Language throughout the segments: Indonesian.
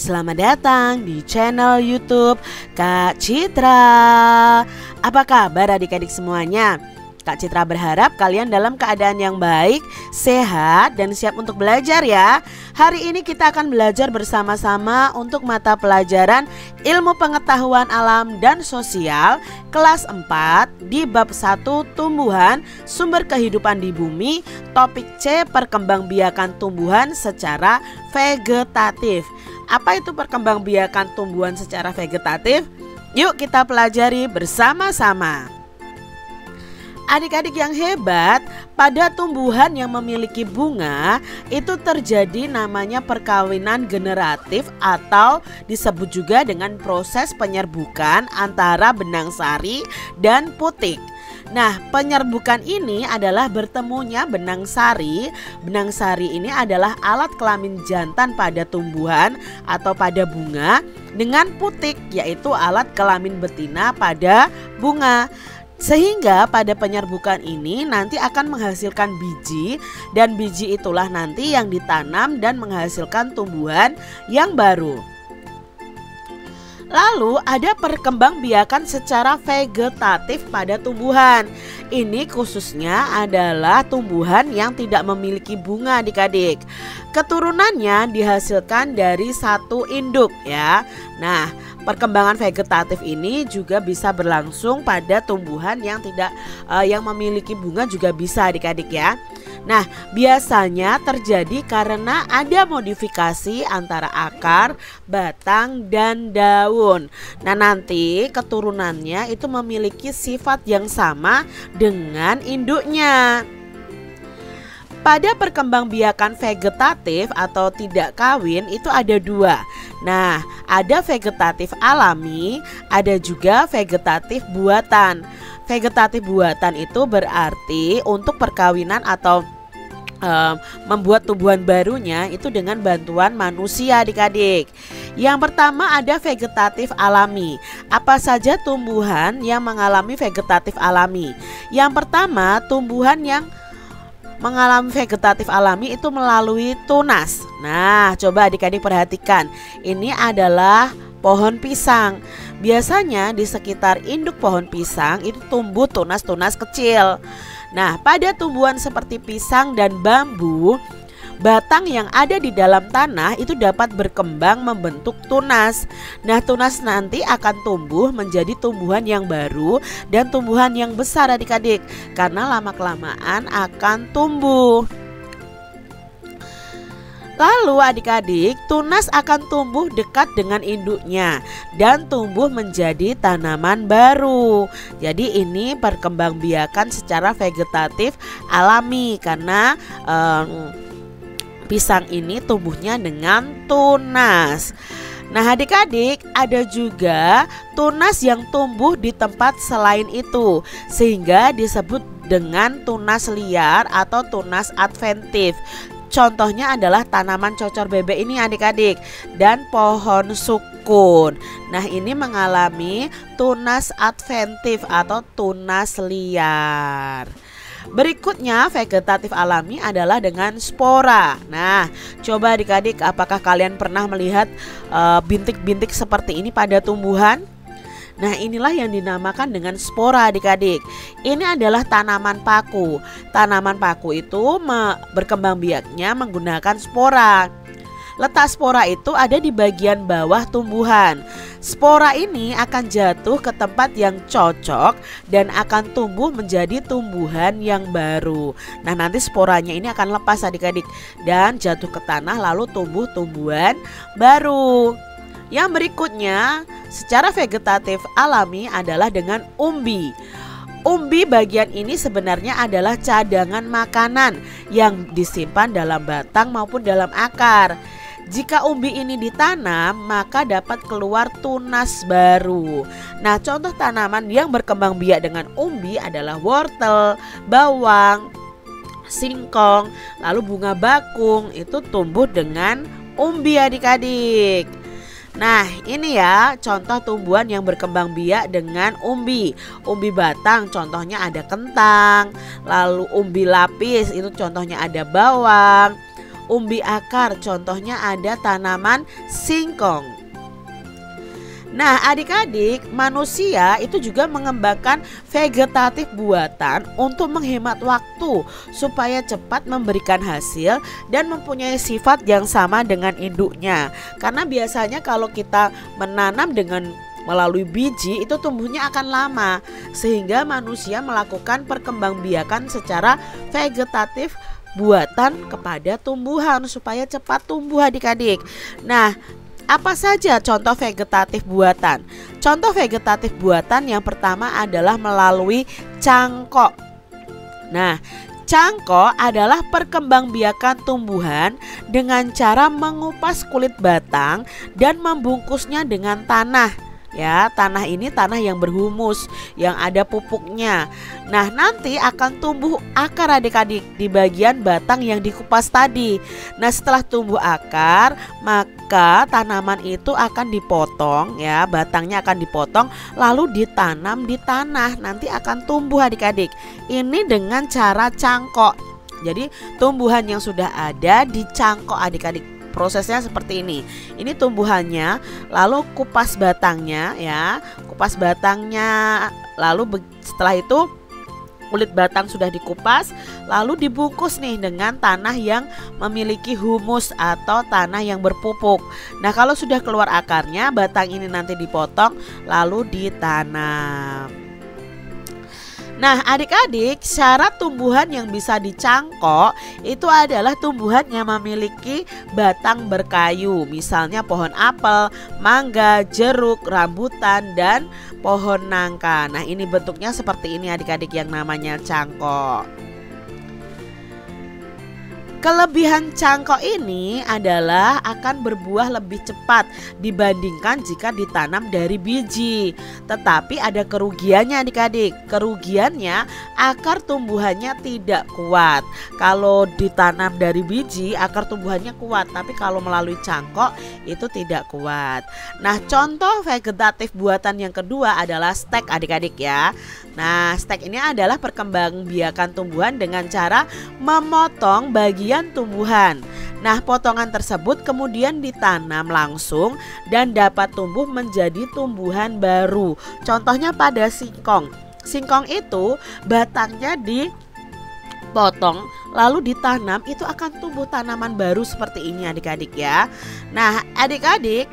Selamat datang di channel youtube Kak Citra. Apa kabar adik-adik semuanya? Kak Citra berharap kalian dalam keadaan yang baik, sehat, dan siap untuk belajar ya. Hari ini kita akan belajar bersama-sama untuk mata pelajaran Ilmu Pengetahuan Alam dan Sosial Kelas 4 di bab 1 Tumbuhan Sumber Kehidupan di Bumi Topik C Perkembangbiakan Tumbuhan secara Vegetatif Apa itu perkembangbiakan tumbuhan secara vegetatif? Yuk kita pelajari bersama-sama Adik-adik yang hebat, pada tumbuhan yang memiliki bunga itu terjadi namanya perkawinan generatif atau disebut juga dengan proses penyerbukan antara benang sari dan putik. Nah, penyerbukan ini adalah bertemunya benang sari. Benang sari ini adalah alat kelamin jantan pada tumbuhan atau pada bunga dengan putik yaitu alat kelamin betina pada bunga. Sehingga pada penyerbukan ini nanti akan menghasilkan biji dan biji itulah nanti yang ditanam dan menghasilkan tumbuhan yang baru. Lalu ada perkembangbiakan secara vegetatif pada tumbuhan. Ini khususnya adalah tumbuhan yang tidak memiliki bunga adik-adik. Keturunannya dihasilkan dari satu induk ya. Nah, perkembangan vegetatif ini juga bisa berlangsung pada tumbuhan yang tidak uh, yang memiliki bunga juga bisa adik-adik ya. Nah, biasanya terjadi karena ada modifikasi antara akar, batang, dan daun. Nah, nanti keturunannya itu memiliki sifat yang sama dengan induknya. Pada perkembangbiakan vegetatif atau tidak kawin itu ada dua. Nah, ada vegetatif alami, ada juga vegetatif buatan. Vegetatif buatan itu berarti untuk perkawinan atau um, membuat tumbuhan barunya itu dengan bantuan manusia adik-adik. Yang pertama ada vegetatif alami. Apa saja tumbuhan yang mengalami vegetatif alami? Yang pertama tumbuhan yang mengalami vegetatif alami itu melalui tunas. Nah, coba adik-adik perhatikan. Ini adalah pohon pisang. Biasanya di sekitar induk pohon pisang itu tumbuh tunas-tunas kecil. Nah, pada tumbuhan seperti pisang dan bambu, batang yang ada di dalam tanah itu dapat berkembang membentuk tunas. Nah, tunas nanti akan tumbuh menjadi tumbuhan yang baru dan tumbuhan yang besar adik-adik karena lama-kelamaan akan tumbuh. Lalu adik-adik, tunas akan tumbuh dekat dengan induknya dan tumbuh menjadi tanaman baru. Jadi ini perkembangbiakan secara vegetatif alami karena um, pisang ini tumbuhnya dengan tunas. Nah, adik-adik, ada juga tunas yang tumbuh di tempat selain itu, sehingga disebut dengan tunas liar atau tunas adventif. Contohnya adalah tanaman cocor bebek ini adik-adik dan pohon sukun. Nah, ini mengalami tunas adventif atau tunas liar. Berikutnya vegetatif alami adalah dengan spora. Nah, coba adik-adik apakah kalian pernah melihat eh, bintik-bintik uh, seperti ini pada tumbuhan? Nah inilah yang dinamakan dengan spora adik-adik Ini adalah tanaman paku Tanaman paku itu berkembang biaknya menggunakan spora Letak spora itu ada di bagian bawah tumbuhan. Spora ini akan jatuh ke tempat yang cocok dan akan tumbuh menjadi tumbuhan yang baru. Nah nanti sporanya ini akan lepas adik-adik. Dan jatuh ke tanah lalu tumbuh tumbuhan baru. Yang berikutnya secara vegetatif alami adalah dengan umbi. Umbi bagian ini sebenarnya adalah cadangan makanan yang disimpan dalam batang maupun dalam akar. Jika umbi ini ditanam, maka dapat keluar tunas baru. Nah, contoh tanaman yang berkembang biak dengan umbi adalah wortel, bawang, singkong, lalu bunga bakung itu tumbuh dengan umbi adik-adik. Nah, ini ya contoh tumbuhan yang berkembang biak dengan umbi. Umbi batang contohnya ada kentang, lalu umbi lapis itu contohnya ada bawang. Umbi akar contohnya ada tanaman singkong. Nah, adik-adik, manusia itu juga mengembangkan vegetatif buatan untuk menghemat waktu supaya cepat memberikan hasil dan mempunyai sifat yang sama dengan induknya. Karena biasanya kalau kita menanam dengan melalui biji itu tumbuhnya akan lama sehingga manusia melakukan perkembangbiakan secara vegetatif buatan kepada tumbuhan supaya cepat tumbuh adik-adik. Nah, apa saja contoh vegetatif buatan? Contoh vegetatif buatan yang pertama adalah melalui cangkok. Nah, cangkok adalah perkembangbiakan tumbuhan dengan cara mengupas kulit batang dan membungkusnya dengan tanah ya tanah ini tanah yang berhumus yang ada pupuknya. Nah nanti akan tumbuh akar adik-adik di bagian batang yang dikupas tadi. Nah setelah tumbuh akar maka tanaman itu akan dipotong ya. Batangnya akan dipotong lalu ditanam di tanah. Nanti akan tumbuh adik-adik. Ini dengan cara cangkok. Jadi tumbuhan yang sudah ada dicangkok adik-adik prosesnya seperti ini. Ini tumbuhannya, lalu kupas batangnya ya, kupas batangnya, lalu setelah itu kulit batang sudah dikupas lalu dibungkus nih dengan tanah yang memiliki humus atau tanah yang berpupuk. Nah, kalau sudah keluar akarnya, batang ini nanti dipotong lalu ditanam. Nah, adik-adik, syarat tumbuhan yang bisa dicangkok itu adalah tumbuhan yang memiliki batang berkayu, misalnya pohon apel, mangga, jeruk, rambutan, dan pohon nangka. Nah, ini bentuknya seperti ini adik-adik yang namanya cangkok. Kelebihan cangkok ini adalah akan berbuah lebih cepat dibandingkan jika ditanam dari biji. Tetapi ada kerugiannya adik-adik. Kerugiannya akar tumbuhannya tidak kuat. Kalau ditanam dari biji akar tumbuhannya kuat, tapi kalau melalui cangkok itu tidak kuat. Nah, contoh vegetatif buatan yang kedua adalah stek adik-adik ya. Nah, stek ini adalah perkembangbiakan tumbuhan dengan cara memotong bagian bagian tumbuhan. Nah, potongan tersebut kemudian ditanam langsung dan dapat tumbuh menjadi tumbuhan baru. Contohnya pada singkong. Singkong itu batangnya dipotong lalu ditanam itu akan tumbuh tanaman baru seperti ini adik-adik ya. Nah, adik-adik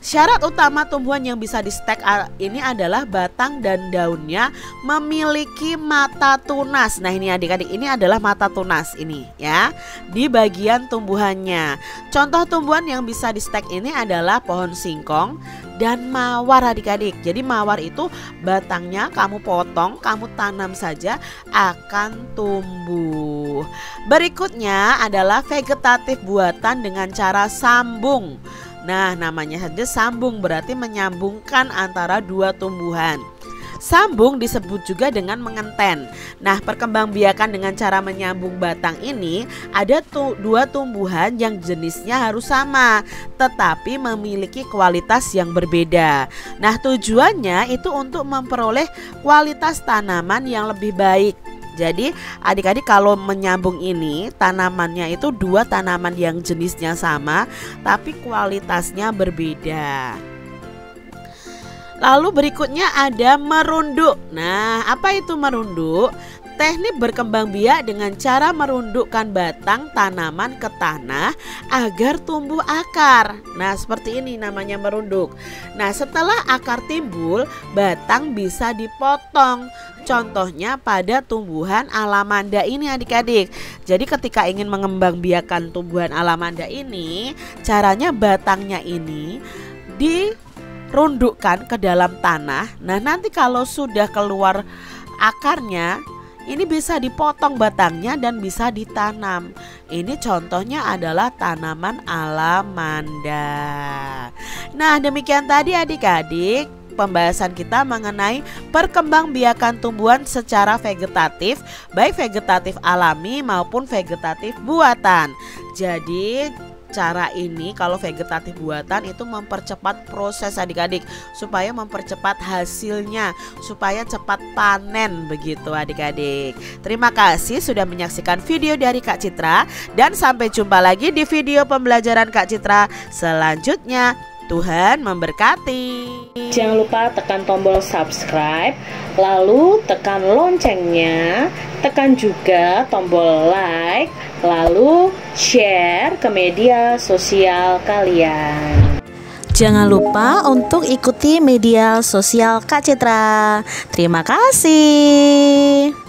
Syarat utama tumbuhan yang bisa di stek ini adalah batang dan daunnya memiliki mata tunas. Nah, ini adik-adik, ini adalah mata tunas ini ya di bagian tumbuhannya. Contoh tumbuhan yang bisa di stek ini adalah pohon singkong dan mawar adik-adik. Jadi mawar itu batangnya kamu potong, kamu tanam saja akan tumbuh. Berikutnya adalah vegetatif buatan dengan cara sambung. Nah, namanya saja sambung berarti menyambungkan antara dua tumbuhan. Sambung disebut juga dengan mengenten. Nah, perkembangbiakan dengan cara menyambung batang ini ada tu dua tumbuhan yang jenisnya harus sama, tetapi memiliki kualitas yang berbeda. Nah, tujuannya itu untuk memperoleh kualitas tanaman yang lebih baik. Jadi adik-adik kalau menyambung ini tanamannya itu dua tanaman yang jenisnya sama tapi kualitasnya berbeda. Lalu berikutnya ada merunduk. Nah, apa itu merunduk? Teknik berkembang biak dengan cara merundukkan batang tanaman ke tanah agar tumbuh akar. Nah, seperti ini namanya merunduk. Nah, setelah akar timbul, batang bisa dipotong. Contohnya pada tumbuhan alamanda ini adik-adik. Jadi ketika ingin mengembangbiakan tumbuhan alamanda ini, caranya batangnya ini dirundukkan ke dalam tanah. Nah, nanti kalau sudah keluar akarnya Ini bisa dipotong batangnya dan bisa ditanam. Ini contohnya adalah tanaman alamanda. Nah, demikian tadi adik-adik pembahasan kita mengenai perkembangbiakan tumbuhan secara vegetatif, baik vegetatif alami maupun vegetatif buatan. Jadi cara ini kalau vegetatif buatan itu mempercepat proses adik-adik supaya mempercepat hasilnya supaya cepat panen begitu adik-adik terima kasih sudah menyaksikan video dari Kak Citra dan sampai jumpa lagi di video pembelajaran Kak Citra selanjutnya Tuhan memberkati. Jangan lupa tekan tombol subscribe, lalu tekan loncengnya, tekan juga tombol like, lalu share ke media sosial kalian. Jangan lupa untuk ikuti media sosial Kak Citra. Terima kasih.